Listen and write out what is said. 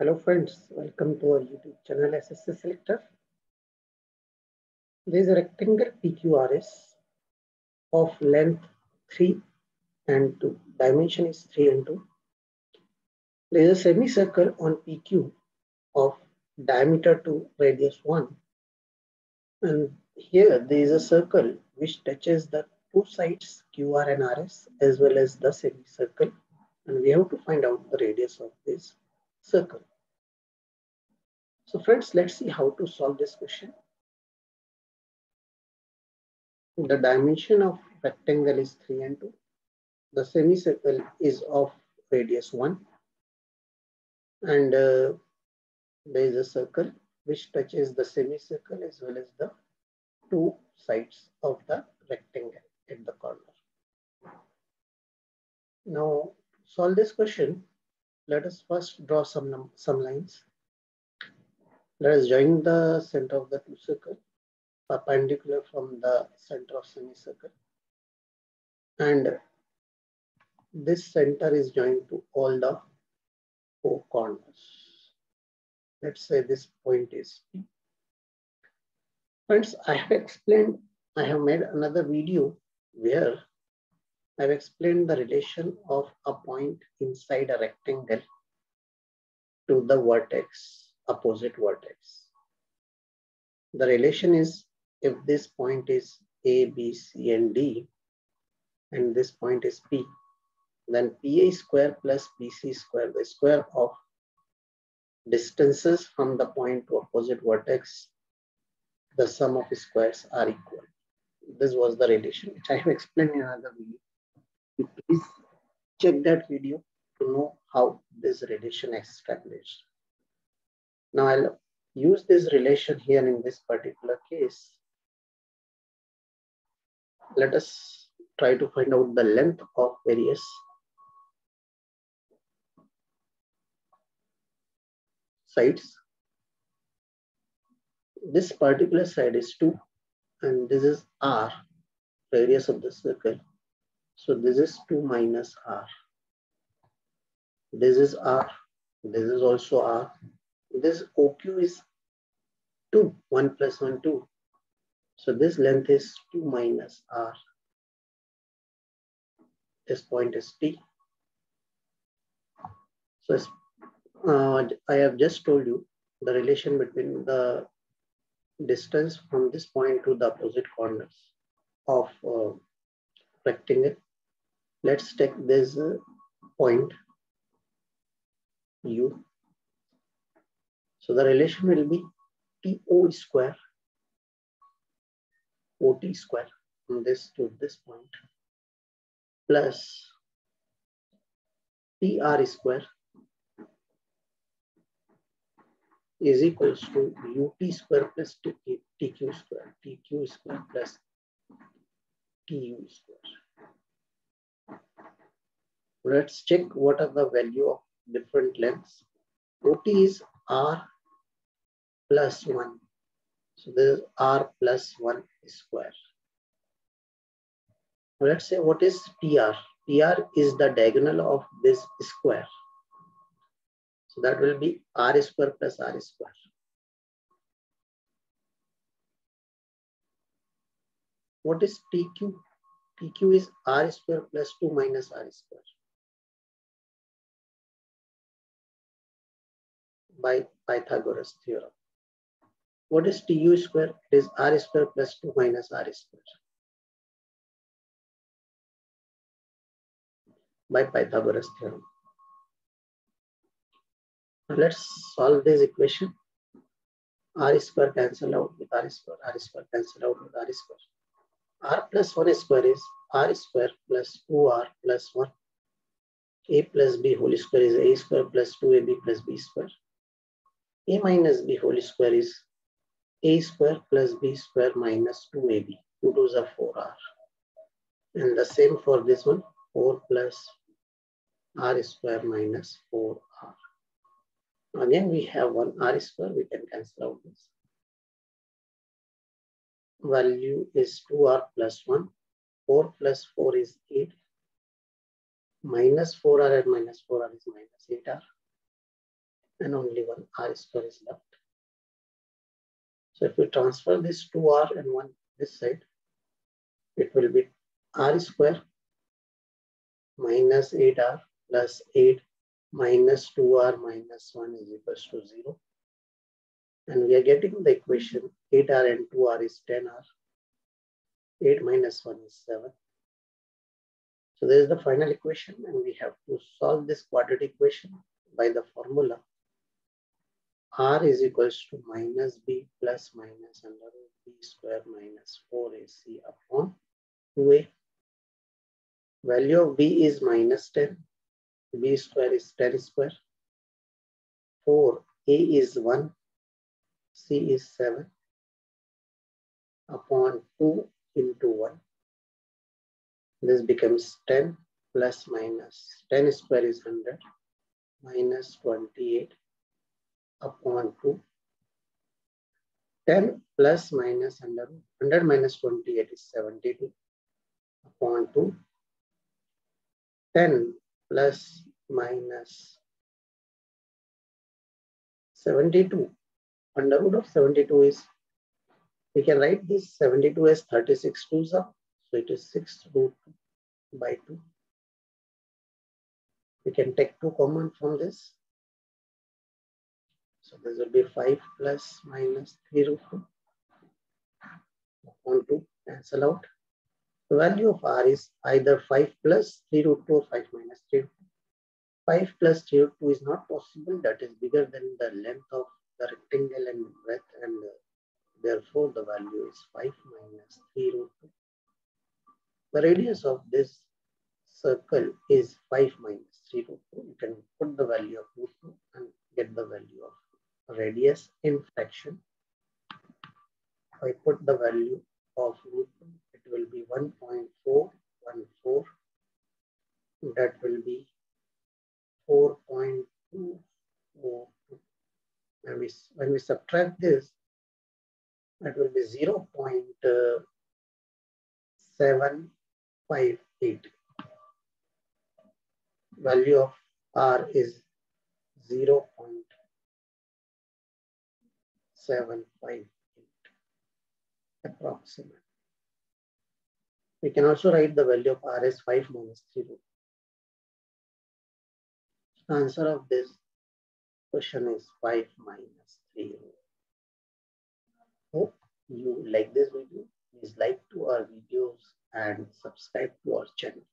Hello friends, welcome to our YouTube channel SSC Selector. There is a rectangle PQRS of length 3 and 2. Dimension is 3 and 2. There is a semicircle on PQ of diameter 2, radius 1. And here there is a circle which touches the two sides QR and RS as well as the semicircle. And we have to find out the radius of this circle. So friends, let's see how to solve this question. The dimension of rectangle is 3 and 2. The semicircle is of radius 1. And uh, there is a circle which touches the semicircle as well as the two sides of the rectangle at the corner. Now, solve this question. Let us first draw some, some lines. Let us join the center of the two circle perpendicular from the center of semicircle. And this center is joined to all the four corners. Let's say this point is P. Friends, I have explained, I have made another video where I've explained the relation of a point inside a rectangle to the vertex opposite vertex. The relation is if this point is A, B, C, and D, and this point is P, then PA square plus BC square, the square of distances from the point to opposite vertex, the sum of squares are equal. This was the relation which I have explained in another video. Please check that video to know how this relation extrapolates. Now I'll use this relation here in this particular case. Let us try to find out the length of various sides. This particular side is 2 and this is r, radius of the circle. So this is 2 minus r. This is r, this is also r, this OQ is 2, 1 plus 1, 2. So this length is 2 minus R. This point is T. So uh, I have just told you the relation between the distance from this point to the opposite corners of uh, rectangle. Let's take this uh, point U so the relation will be TO square, OT square from this to this point plus TR square is equals to UT square plus TQ square, TQ square plus TU square. Let's check what are the value of different lengths. OT is R plus 1. So this is r plus 1 square. Let's say what is TR? TR is the diagonal of this square. So that will be r square plus r square. What is TQ? TQ is r square plus 2 minus r square. By Pythagoras theorem. What is TU square? It is R square plus 2 minus R square. By Pythagoras theorem. Now let's solve this equation. R square cancel out with R square, R square cancel out with R square. R plus 1 square is R square plus 2R plus 1. A plus B whole square is A square plus 2AB plus B square. A minus B whole square is a square plus b square minus 2ab. 2 2s are 4r. And the same for this one, 4 plus r square minus 4r. Again, we have one r square, we can cancel out this. Value is 2r plus 1. 4 plus 4 is 8. Minus 4r and minus 4r is minus 8r. and only one r square is left. So if we transfer this 2r and 1 this side, it will be r square minus 8r plus 8 minus 2r minus 1 is equals to 0. And we are getting the equation 8r and 2r is 10r. 8 minus 1 is 7. So this is the final equation and we have to solve this quadratic equation by the formula r is equals to minus b plus minus under root b square minus 4ac upon 2a. Value of b is minus 10, b square is 10 square, 4, a is 1, c is 7 upon 2 into 1. This becomes 10 plus minus. 10 square is 100 minus 28 upon 2. 10 plus minus under 100 minus 28 is 72 upon 2. 10 plus minus 72. Under root of 72 is, we can write this 72 as 36 twos up. So it is 6 root by 2. We can take 2 common from this. So this will be 5 plus minus 3 root 2 upon 2 cancel out. The value of r is either 5 plus 3 root 2 or 5 minus 3 root 2. 5 plus 3 root 2 is not possible. That is bigger than the length of the rectangle and breadth and uh, therefore the value is 5 minus 3 root 2. The radius of this circle is 5 minus 3 root 2. You can put the value of root 2 and get the value of radius in fraction. I put the value of root it will be 1.414. That will be 4.242. And we, when we subtract this, that will be 0 uh, 0.758. Value of R is 0 758 approximate. We can also write the value of R as 5 minus 3 root. The answer of this question is 5 minus 3 root. Hope you like this video. Please like to our videos and subscribe to our channel.